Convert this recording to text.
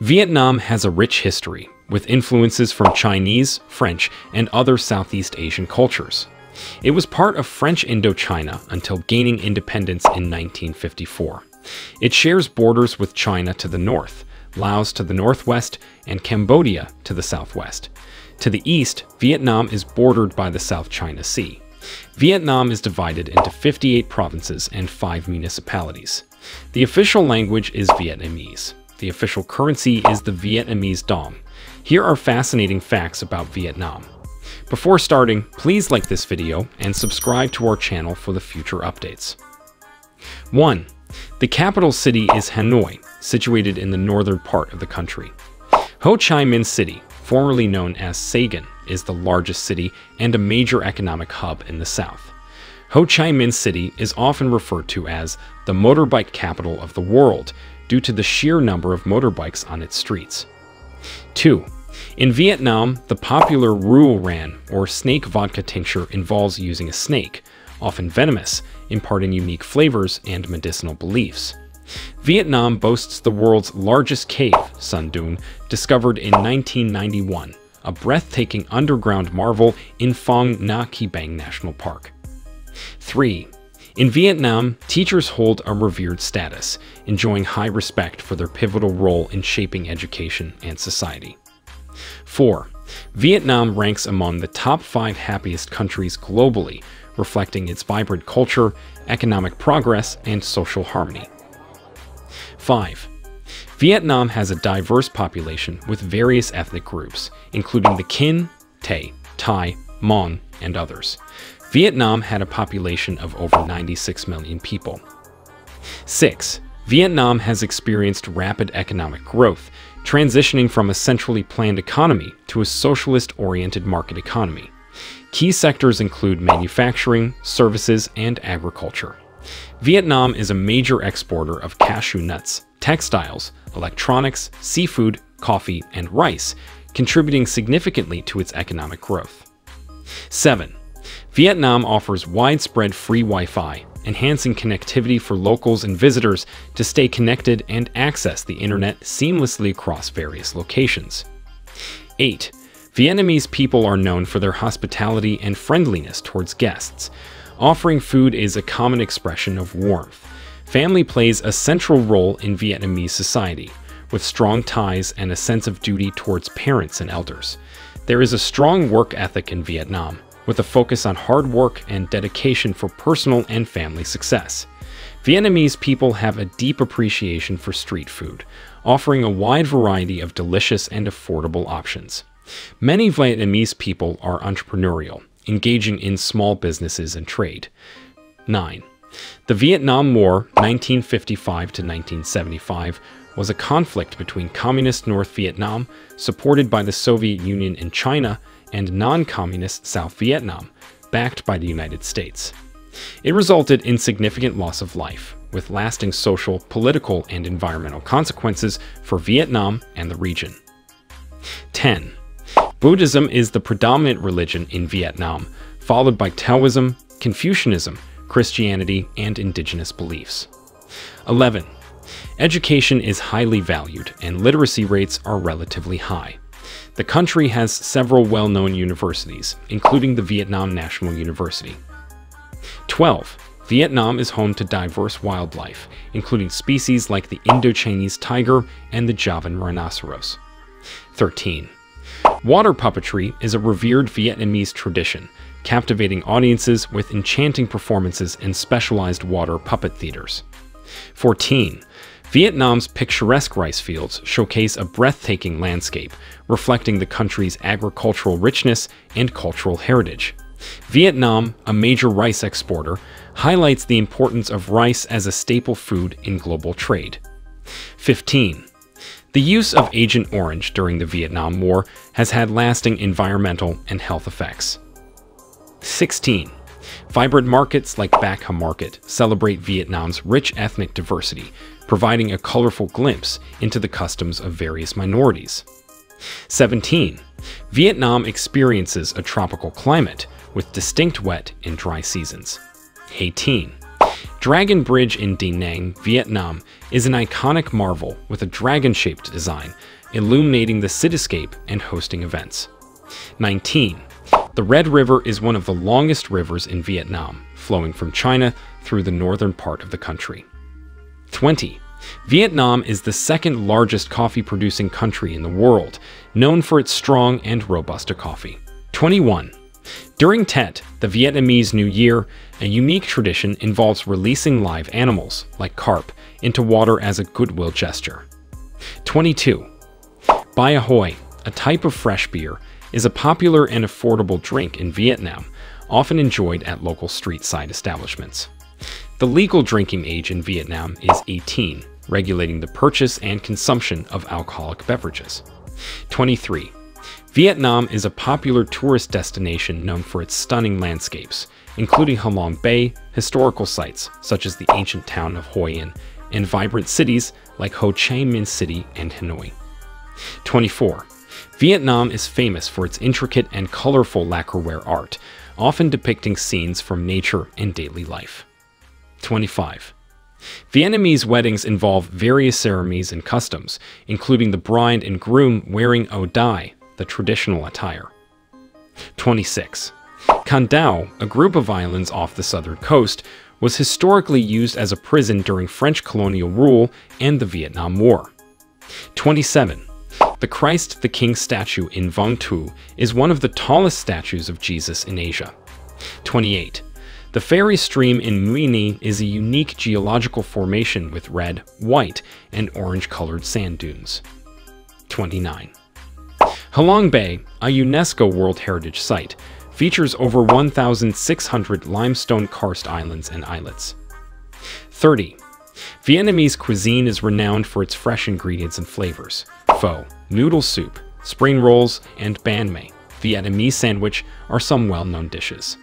Vietnam has a rich history, with influences from Chinese, French, and other Southeast Asian cultures. It was part of French Indochina until gaining independence in 1954. It shares borders with China to the north, Laos to the northwest, and Cambodia to the southwest. To the east, Vietnam is bordered by the South China Sea. Vietnam is divided into 58 provinces and 5 municipalities. The official language is Vietnamese. The official currency is the Vietnamese dong. Here are fascinating facts about Vietnam. Before starting, please like this video and subscribe to our channel for the future updates. 1. The capital city is Hanoi, situated in the northern part of the country. Ho Chi Minh City, formerly known as Saigon, is the largest city and a major economic hub in the south. Ho Chi Minh City is often referred to as the motorbike capital of the world due to the sheer number of motorbikes on its streets. 2. In Vietnam, the popular Ruou Ran or snake vodka tincture involves using a snake, often venomous, imparting unique flavors and medicinal beliefs. Vietnam boasts the world's largest cave, Son Doong, discovered in 1991, a breathtaking underground marvel in Phong Nha Ke Bang National Park. 3. In Vietnam, teachers hold a revered status, enjoying high respect for their pivotal role in shaping education and society. 4. Vietnam ranks among the top five happiest countries globally, reflecting its vibrant culture, economic progress, and social harmony. 5. Vietnam has a diverse population with various ethnic groups, including the Kinh, Tay, Thai, Mon, and others. Vietnam had a population of over 96 million people. 6. Vietnam has experienced rapid economic growth, transitioning from a centrally planned economy to a socialist-oriented market economy. Key sectors include manufacturing, services, and agriculture. Vietnam is a major exporter of cashew nuts, textiles, electronics, seafood, coffee, and rice, contributing significantly to its economic growth. 7. Vietnam offers widespread free Wi-Fi, enhancing connectivity for locals and visitors to stay connected and access the internet seamlessly across various locations. 8. Vietnamese people are known for their hospitality and friendliness towards guests. Offering food is a common expression of warmth. Family plays a central role in Vietnamese society, with strong ties and a sense of duty towards parents and elders. There is a strong work ethic in Vietnam, with a focus on hard work and dedication for personal and family success. Vietnamese people have a deep appreciation for street food, offering a wide variety of delicious and affordable options. Many Vietnamese people are entrepreneurial, engaging in small businesses and trade. 9. The Vietnam War, 1955 to 1975, was a conflict between Communist North Vietnam, supported by the Soviet Union and China, and non-communist South Vietnam, backed by the United States. It resulted in significant loss of life, with lasting social, political, and environmental consequences for Vietnam and the region. 10. Buddhism is the predominant religion in Vietnam, followed by Taoism, Confucianism, Christianity, and indigenous beliefs. 11. Education is highly valued, and literacy rates are relatively high. The country has several well-known universities, including the Vietnam National University. 12. Vietnam is home to diverse wildlife, including species like the Indo-Chinese tiger and the Javan rhinoceros. 13. Water puppetry is a revered Vietnamese tradition, captivating audiences with enchanting performances in specialized water puppet theaters. 14. Vietnam's picturesque rice fields showcase a breathtaking landscape, reflecting the country's agricultural richness and cultural heritage. Vietnam, a major rice exporter, highlights the importance of rice as a staple food in global trade. 15. The use of Agent Orange during the Vietnam War has had lasting environmental and health effects. 16. Vibrant markets like Bac Ha Market celebrate Vietnam's rich ethnic diversity, providing a colorful glimpse into the customs of various minorities. 17. Vietnam experiences a tropical climate with distinct wet and dry seasons. 18. Dragon Bridge in Da Nang, Vietnam, is an iconic marvel with a dragon-shaped design, illuminating the cityscape and hosting events. 19. The Red River is one of the longest rivers in Vietnam, flowing from China through the northern part of the country. 20. Vietnam is the second largest coffee producing country in the world, known for its strong and robusta coffee. 21. During Tet, the Vietnamese New Year, a unique tradition involves releasing live animals, like carp, into water as a goodwill gesture. 22. Bia Hoi, a type of fresh beer, is a popular and affordable drink in Vietnam, often enjoyed at local street side establishments. The legal drinking age in Vietnam is 18, regulating the purchase and consumption of alcoholic beverages. 23. Vietnam is a popular tourist destination known for its stunning landscapes, including Halong Bay, historical sites such as the ancient town of Hoi An, and vibrant cities like Ho Chi Minh City and Hanoi. 24. Vietnam is famous for its intricate and colorful lacquerware art, often depicting scenes from nature and daily life. 25. Vietnamese weddings involve various ceremonies and customs, including the bride and groom wearing áo dai, the traditional attire. 26. Con Dao, a group of islands off the southern coast, was historically used as a prison during French colonial rule and the Vietnam War. 27. The Christ the King statue in Vung Tau is one of the tallest statues of Jesus in Asia. 28. The Fairy Stream in Mui Ne is a unique geological formation with red, white, and orange-colored sand dunes. 29. Halong Bay, a UNESCO World Heritage Site, features over 1,600 limestone karst islands and islets. 30. Vietnamese cuisine is renowned for its fresh ingredients and flavors. Pho, noodle soup, spring rolls, and banh mi, Vietnamese sandwich, are some well-known dishes.